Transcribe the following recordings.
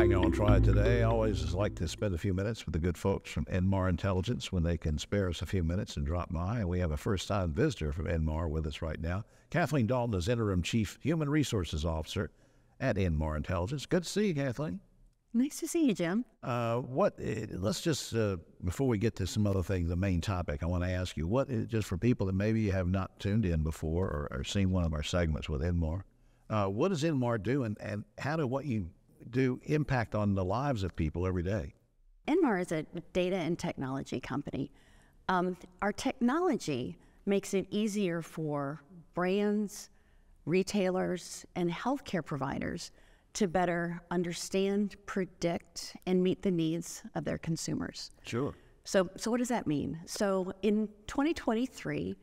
Back on Triad Today. I always like to spend a few minutes with the good folks from Inmar Intelligence when they can spare us a few minutes and drop by. And we have a first time visitor from Inmar with us right now. Kathleen Dalton is Interim Chief Human Resources Officer at Inmar Intelligence. Good to see you, Kathleen. Nice to see you, Jim. Uh, what? Uh, let's just uh, before we get to some other things, the main topic I want to ask you. What? Uh, just for people that maybe you have not tuned in before or, or seen one of our segments with Inmar, uh, what does Inmar do, and, and how do what you do impact on the lives of people every day? Inmar is a data and technology company. Um, our technology makes it easier for brands, retailers, and healthcare providers to better understand, predict, and meet the needs of their consumers. Sure. So, so what does that mean? So, in 2023,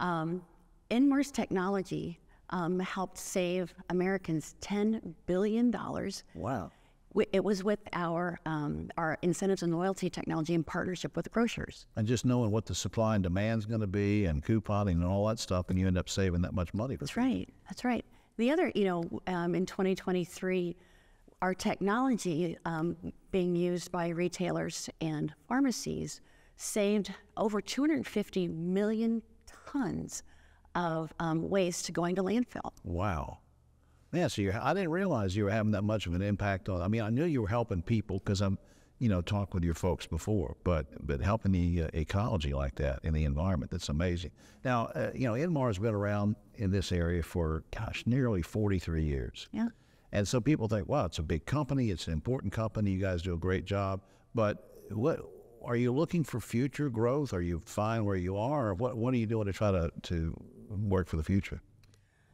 um, Inmar's technology um, helped save Americans $10 billion. Wow. It was with our um, our incentives and loyalty technology in partnership with grocers. And just knowing what the supply and demand is going to be, and couponing and all that stuff, and you end up saving that much money. That's right. That's right. The other, you know, um, in 2023, our technology um, being used by retailers and pharmacies saved over 250 million tons of um, waste going to landfill. Wow. Yeah, so I didn't realize you were having that much of an impact on. I mean, I knew you were helping people because I'm, you know, talked with your folks before, but but helping the uh, ecology like that in the environment, that's amazing. Now, uh, you know, Inmar has been around in this area for gosh, nearly 43 years. Yeah. And so people think, wow, it's a big company, it's an important company, you guys do a great job. But what are you looking for future growth? Are you fine where you are? What what are you doing to try to to work for the future?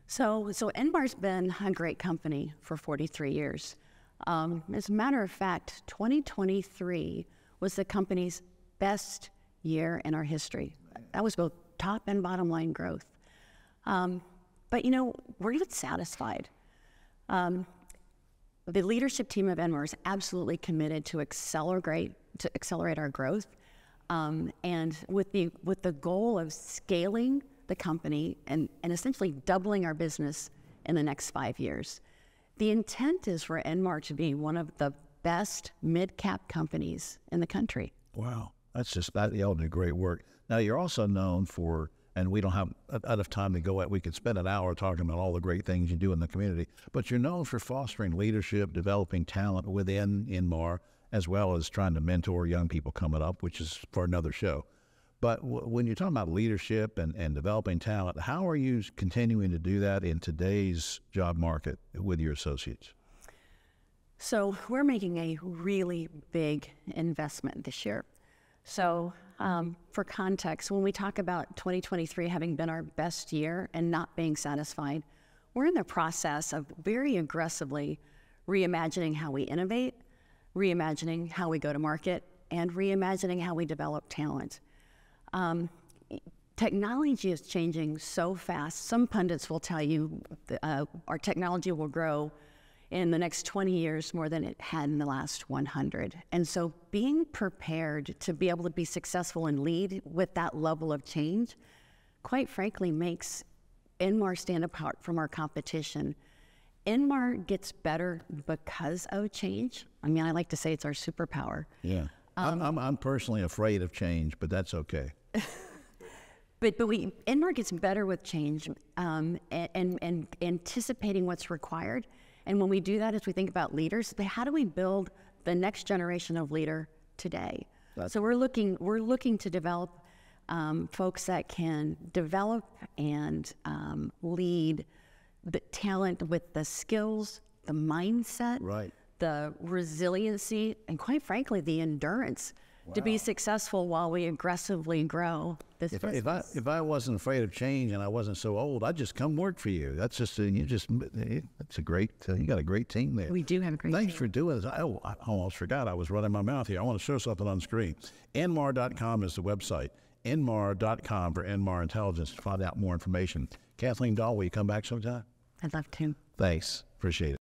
So, so Inmar's been a great company for 43 years. Um, as a matter of fact, 2023 was the company's best year in our history. That was both top and bottom line growth. Um, but you know, we're not satisfied. Um, the leadership team of Inmar is absolutely committed to accelerate to accelerate our growth, um, and with the with the goal of scaling the company and, and essentially doubling our business in the next five years. The intent is for Inmar to be one of the best mid cap companies in the country. Wow. That's just, that, y'all do great work. Now, you're also known for, and we don't have enough time to go at, we could spend an hour talking about all the great things you do in the community, but you're known for fostering leadership, developing talent within Inmar, as well as trying to mentor young people coming up, which is for another show. But w- when you're talking about leadership and, and developing talent, how are you continuing to do that in today's job market with your associates? So, we're making a really big investment this year. So, um, for context, when we talk about 2023 having been our best year and not being satisfied, we're in the process of very aggressively reimagining how we innovate, reimagining how we go to market, and reimagining how we develop talent. Um, technology is changing so fast. Some pundits will tell you uh, our technology will grow in the next 20 years more than it had in the last 100. And so being prepared to be able to be successful and lead with that level of change, quite frankly, makes Inmar stand apart from our competition. Inmar gets better because of change. I mean, I like to say it's our superpower. Yeah. Um, I'm, I'm, I'm personally afraid of change, but that's okay. But but we Inmar gets better with change um, and, and, and anticipating what's required. And when we do that, as we think about leaders, how do we build the next generation of leader today? That's so we're looking we're looking to develop um, folks that can develop and um, lead the talent with the skills, the mindset, right. the resiliency, and quite frankly, the endurance wow. to be successful while we aggressively grow this if, business. If I, if I wasn't afraid of change and I wasn't so old, I'd just come work for you. That's just, you just, that's a great, uh, you got a great team there. We do have a great Thanks team. for doing this. I, oh, I almost forgot I was running my mouth here. I want to show something on screen. Inmar.com is the website. Inmar.com for Inmar Intelligence to find out more information. Kathleen Dahl, will you come back sometime? I'd love to. Thanks. Appreciate it.